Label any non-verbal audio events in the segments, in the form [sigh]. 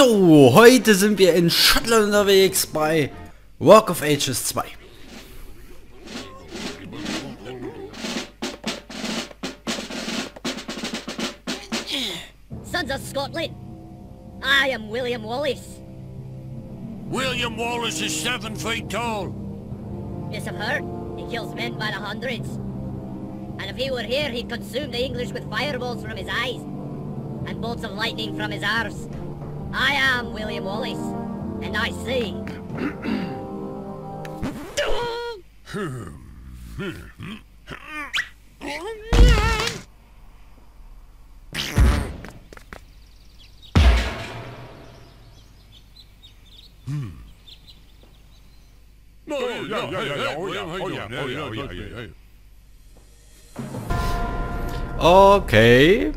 So, heute sind wir in Schottland unterwegs bei Walk of Ages 2. Sons of Scotland, I am William Wallace. William Wallace is seven feet tall. Yes, I've heard. He kills men by the hundreds. And if he were here, he'd consume the English with fireballs from his eyes and bolts of lightning from his arse. I am William Wallace, and I see. Okay,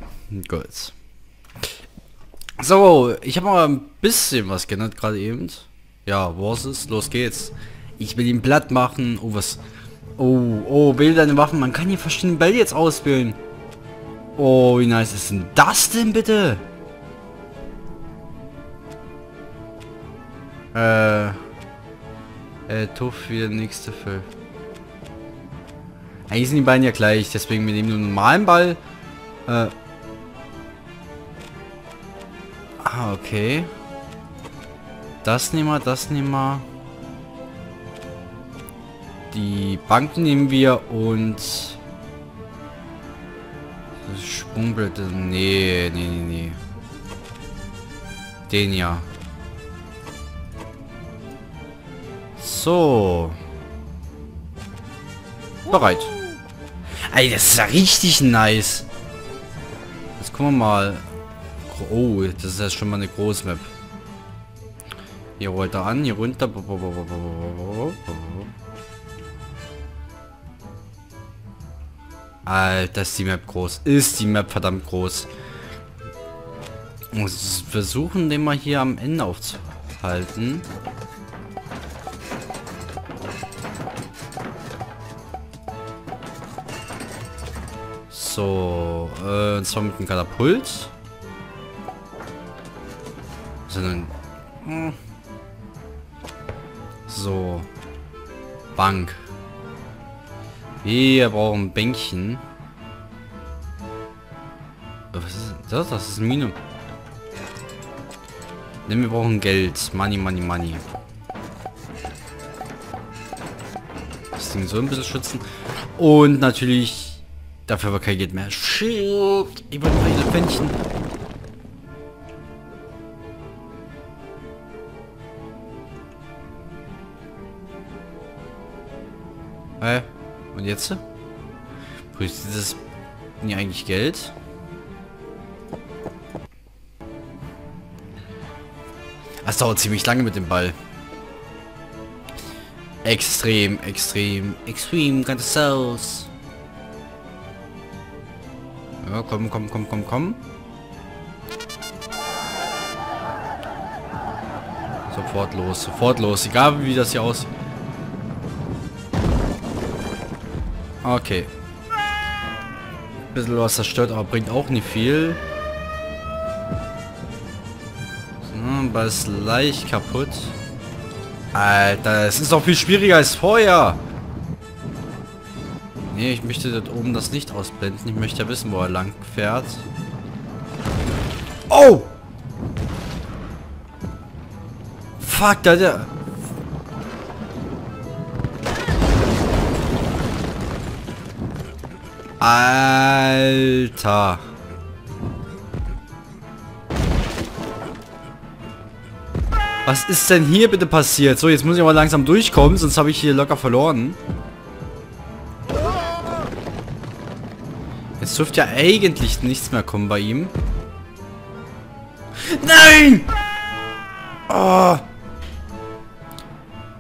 good. So, ich habe mal ein bisschen was geändert gerade eben. Ja, was ist? Los geht's. Ich will ihn platt machen. Oh, was? Oh, oh, wähle deine Waffen. Man kann hier verschiedene Bälle jetzt auswählen. Oh, wie nice ist denn das denn bitte? Äh. Äh, Tuff wieder nächste Füll. Eigentlich sind die beiden ja gleich, deswegen wir nehmen nur einen normalen Ball. Äh. Ah, okay. Das nehmen wir, das nehmen wir. Die Banken nehmen wir und... Das Sprungblätter... Nee, nee, nee, nee. Den ja. So. Bereit. Ey, das ist ja richtig nice. Jetzt gucken wir mal. Oh, das ist ja schon mal eine Großmap. Hier rollt an, hier runter. Alter, ist die Map groß. Ist die Map verdammt groß. Muss versuchen, den mal hier am Ende aufzuhalten. So, äh, und zwar mit dem Katapult. Sondern... Hm. So. Bank. Wir brauchen Bänkchen. Was ist das? Das ist Mine. Denn wir brauchen Geld. Money, money, money. Das Ding so ein bisschen schützen. Und natürlich Dafür war kein Geld mehr. Shit. Ich wollte mal Elefantchen. Hä? Und jetzt? Ist dieses... Nie eigentlich Geld? Das dauert ziemlich lange mit dem Ball. Extrem, extrem, extrem, ganze Sauce. Ja, komm, komm, komm, komm, komm. Sofort los, sofort los. Egal wie das hier aussieht. Okay. Bisschen was zerstört, aber bringt auch nicht viel. So, aber ist leicht kaputt. Alter, es ist doch viel schwieriger als vorher. Nee, ich möchte dort oben das Licht ausblenden. Ich möchte ja wissen, wo er lang fährt. Oh! Fuck, da der... Alter. Was ist denn hier bitte passiert? So, jetzt muss ich aber langsam durchkommen, sonst habe ich hier locker verloren. Jetzt dürfte ja eigentlich nichts mehr kommen bei ihm. Nein! Oh.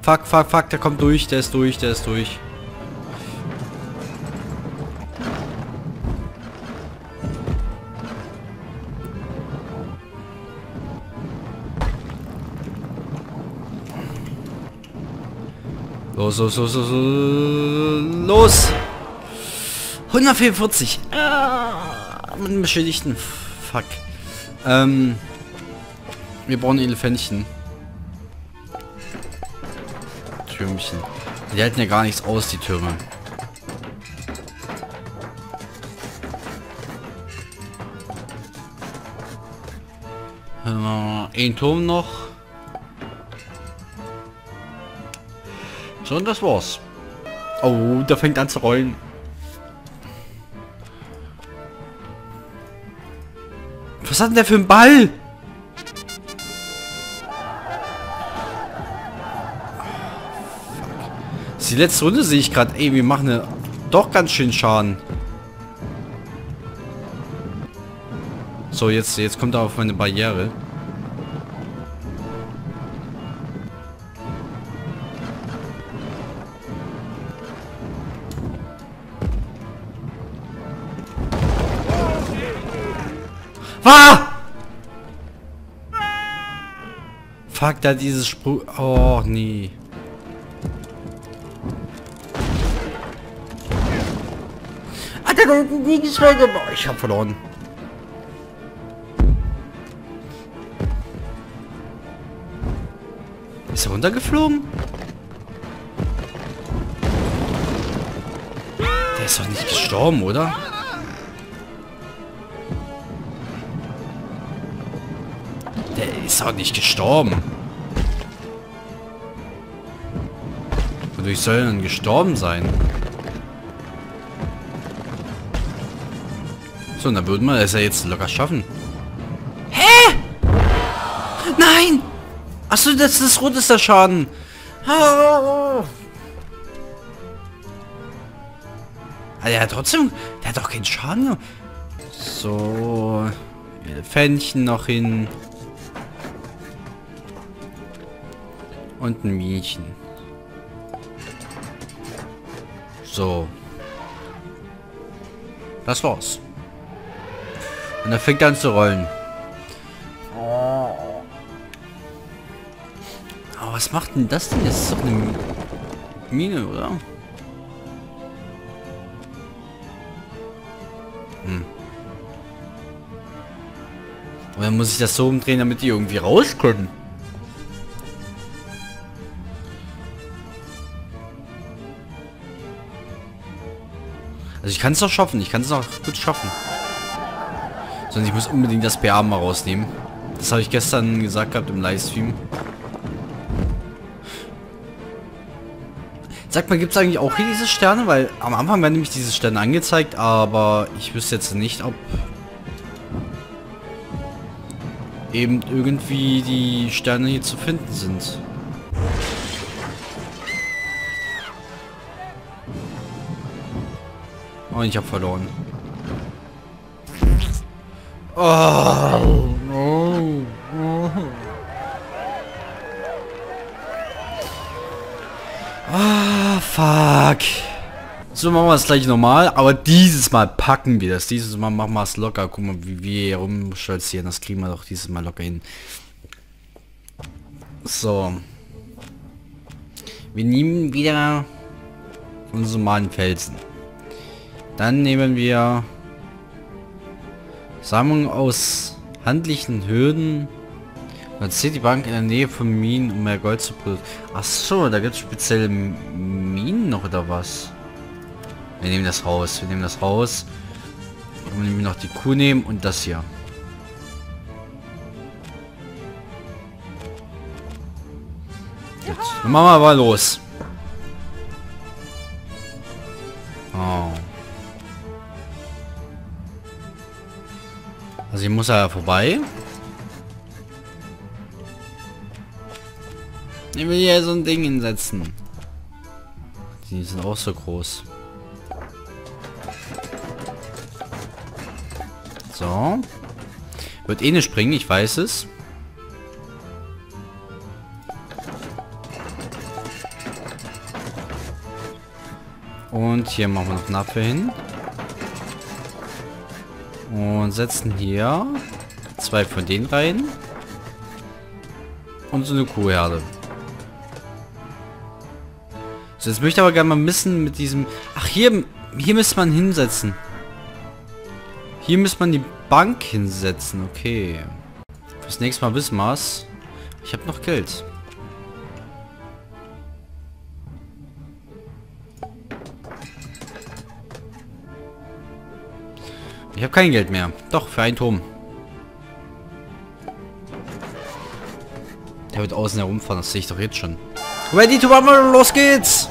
Fuck, fuck, fuck, der kommt durch, der ist durch, der ist durch. Los, los, los, los, los! 144. Ah, mit einem beschädigten. Fuck. Ähm. Wir brauchen Elefantchen. Türmchen. Die halten ja gar nichts aus, die Türme. Äh, ein Turm noch. Und das war's. Oh, der fängt an zu rollen. Was hat denn der für ein Ball? Die letzte Runde sehe ich gerade. Ey, wir machen eine doch ganz schön Schaden. So, jetzt, jetzt kommt er auf meine Barriere. Ah! Fuck, da dieses Spruch. Oh, nee. Ah. Ich hab verloren. Ist er runtergeflogen? Der ist doch nicht gestorben, oder? Auch nicht gestorben. Wodurch soll er denn gestorben sein? So, dann würden wir es ja jetzt locker schaffen. Hä? Nein! Achso, das ist rot ist der Schaden. Ah, der hat trotzdem... Der hat doch keinen Schaden. So... Elefantchen noch hin. Und ein Mädchen. So. Das war's. Und er fängt an zu rollen. Aber was macht denn das denn? Das ist doch eine Mine, oder? Hm. Oder muss ich das so umdrehen, damit die irgendwie raus können? Also ich kann es doch schaffen. Ich kann es doch gut schaffen. Sondern ich muss unbedingt das PA mal rausnehmen. Das habe ich gestern gesagt gehabt im Livestream. Sag mal, gibt es eigentlich auch hier diese Sterne? Weil am Anfang werden nämlich diese Sterne angezeigt, aber ich wüsste jetzt nicht, ob eben irgendwie die Sterne hier zu finden sind. Und ich habe verloren. Oh, no. Ah, fuck. So machen wir es gleich normal, aber dieses Mal packen wir das. Dieses Mal machen wir es locker. Guck mal, wie wir hier rumstolzieren. Das kriegen wir doch dieses Mal locker hin. So. Wir nehmen wieder unsere normalen Felsen. Dann nehmen wir Sammlung aus handlichen Hürden. Man zieht die Bank in der Nähe von Minen, um mehr Gold zu produzieren. Ach so, da gibt es spezielle Minen noch oder was? Wir nehmen das raus. Wir nehmen das raus. Und wir nehmen noch die Kuh nehmen und das hier. Gut. Dann machen wir aber los. Oh. Also hier muss er vorbei. Ich will hier so ein Ding hinsetzen. Die sind auch so groß. So. Wird eh nicht springen, ich weiß es. Und hier machen wir noch einen Apfel hin. Und setzen hier zwei von denen rein. Und so eine Kuhherde. So, jetzt möchte ich aber gerne mal missen mit diesem... Ach, hier, hier müsste man hinsetzen. Hier müsste man die Bank hinsetzen. Okay. Das nächste Mal wissen wir's. Ich habe noch Geld. Ich habe kein Geld mehr. Doch, für einen Turm. Der wird außen herumfahren, das sehe ich doch jetzt schon. Ready to rumble, los geht's!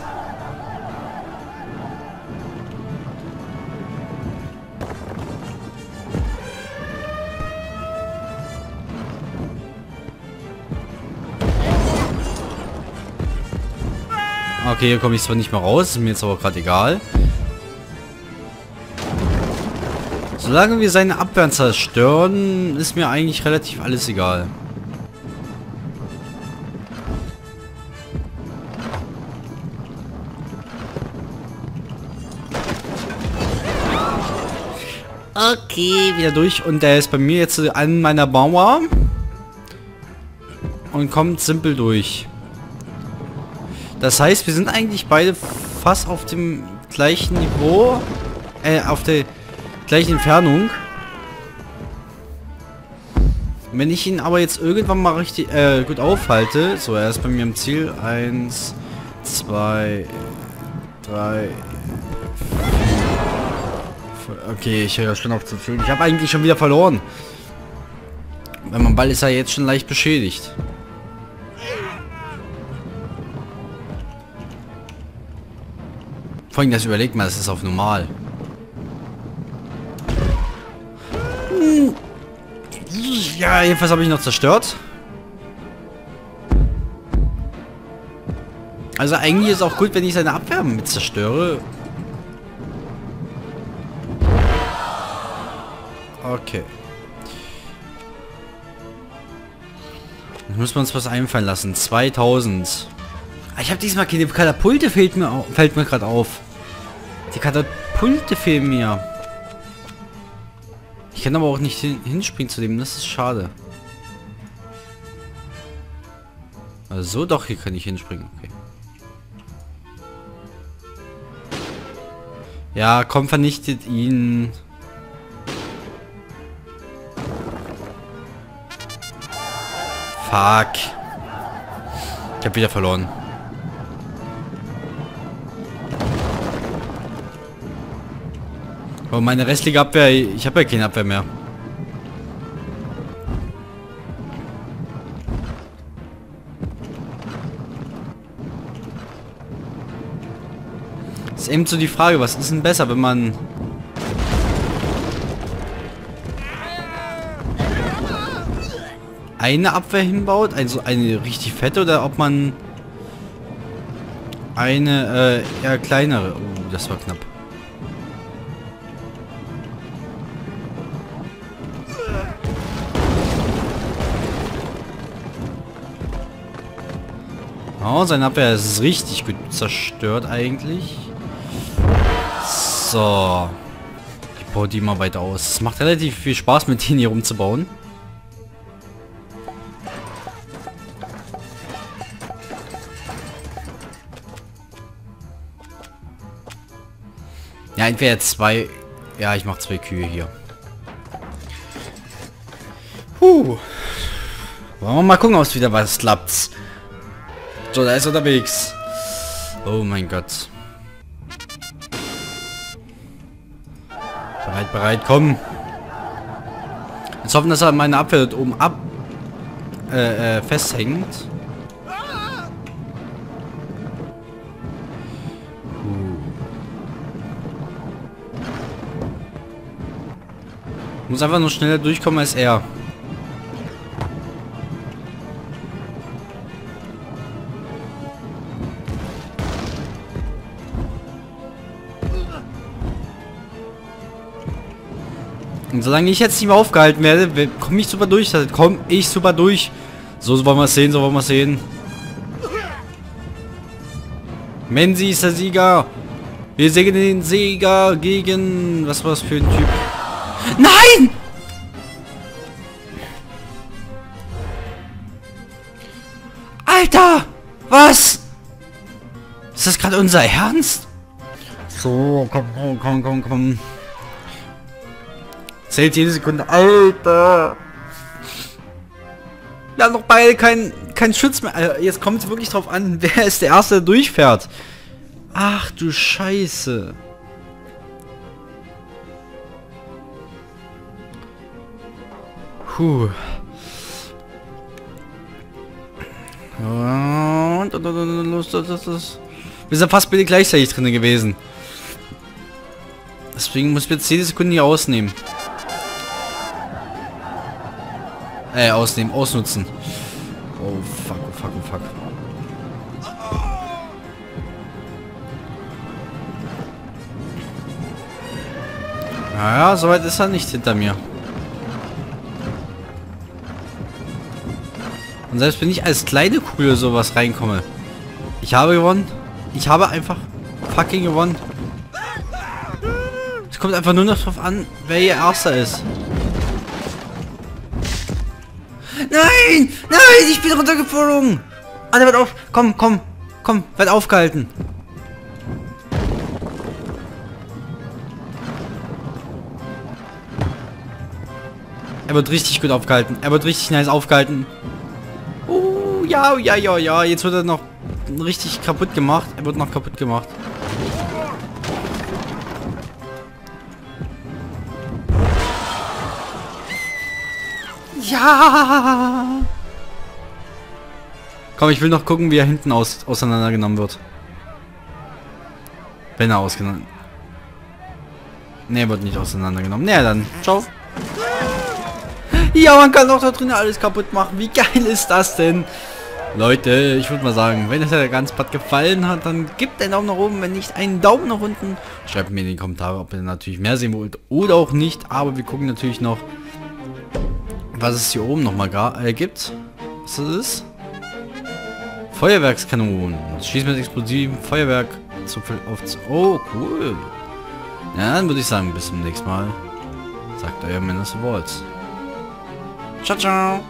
Okay, hier komme ich zwar nicht mehr raus, ist mir jetzt aber gerade egal. Solange wir seine Abwehren zerstören, ist mir eigentlich relativ alles egal. Okay, wieder durch. Und der ist bei mir jetzt an meiner Mauer. Und kommt simpel durch. Das heißt, wir sind eigentlich beide fast auf dem gleichen Niveau. Äh, auf der gleichen Entfernung. Wenn ich ihn aber jetzt irgendwann mal richtig äh, gut aufhalte. So, er ist bei mir im Ziel. Eins, zwei, drei, Okay, ich höre schon auf zu fühlen. Ich habe eigentlich schon wieder verloren. Wenn man Ball ist er jetzt schon leicht beschädigt. Vor allem das überlegt mal, das ist auf normal. Ja, jedenfalls habe ich noch zerstört. Also eigentlich ist auch gut, wenn ich seine Abwehr mit zerstöre. Okay. Dann müssen wir uns was einfallen lassen. 2000. Ah, ich habe diesmal keine Katapulte, fällt mir, fällt mir gerade auf. Die Katapulte fehlen mir. Ich kann aber auch nicht hin hinspringen zu dem, das ist schade. Also doch, hier kann ich hinspringen. Okay. Ja, komm, vernichtet ihn. Fuck. Ich habe wieder verloren. Aber meine restliche Abwehr, ich habe ja keine Abwehr mehr. Ist eben so die Frage, was ist denn besser, wenn man eine Abwehr hinbaut, also eine richtig fette, oder ob man eine äh, eher kleinere. Oh, das war knapp. Oh, sein Abwehr ist richtig gut zerstört eigentlich. So. Ich baue die mal weiter aus. Es macht relativ viel Spaß mit denen hier rumzubauen. Ja, entweder zwei... Ja, ich mache zwei Kühe hier. Huh. Wollen wir mal gucken, ob es wieder was klappt. So, da ist er unterwegs. Oh mein Gott. Bereit, bereit, komm. Jetzt hoffen, dass er meine Abwehr oben ab äh, äh, festhängt. Muss einfach nur schneller durchkommen als er. Solange ich jetzt nicht mehr aufgehalten werde, komme ich super durch. Komme ich super durch. So wollen wir sehen, so wollen wir es sehen. Menzi ist der Sieger. Wir sehen den Sieger gegen... Was war das für ein Typ? Nein! Alter! Was? Ist das gerade unser Ernst? So, komm, komm, komm, komm, komm. Zählt jede Sekunde. Alter! Wir haben noch beide keinen kein Schutz mehr. Äh, jetzt kommt es wirklich drauf an, [laughs] wer ist der Erste, der durchfährt. Ach du Scheiße. Puh. Und, und, und, los, los, los, los. Wir sind fast beide gleichzeitig drin gewesen. Deswegen muss wir jetzt jede Sekunde hier ausnehmen. Äh, ausnehmen, ausnutzen. Oh fuck, oh fuck, oh fuck. Naja, soweit ist er nicht hinter mir. Und selbst wenn ich als kleine Kugel sowas reinkomme. Ich habe gewonnen. Ich habe einfach fucking gewonnen. Es kommt einfach nur noch drauf an, wer ihr Erster ist. Nein! Nein! Ich bin runtergeflogen! Ah, der wird auf... Komm, komm. Komm, wird aufgehalten. Er wird richtig gut aufgehalten. Er wird richtig nice aufgehalten. Uh, ja, ja, ja, ja. Jetzt wird er noch richtig kaputt gemacht. Er wird noch kaputt gemacht. Ja! Komm, ich will noch gucken, wie er hinten aus auseinandergenommen wird. Wenn er ausgenommen... Ne, wird nicht auseinandergenommen. Ne, dann. Ciao. Ja, man kann doch da drinnen alles kaputt machen. Wie geil ist das denn? Leute, ich würde mal sagen, wenn es der ganze Part gefallen hat, dann gebt einen Daumen nach oben, wenn nicht einen Daumen nach unten. Schreibt mir in die Kommentare, ob ihr natürlich mehr sehen wollt oder auch nicht. Aber wir gucken natürlich noch, was es hier oben nochmal äh, gibt. Was das ist? Feuerwerkskanonen. Schießt mit explosiven Feuerwerk zu auf Oh, cool. Ja, dann würde ich sagen, bis zum nächsten Mal. Sagt euer Menace Walls. Ciao, ciao.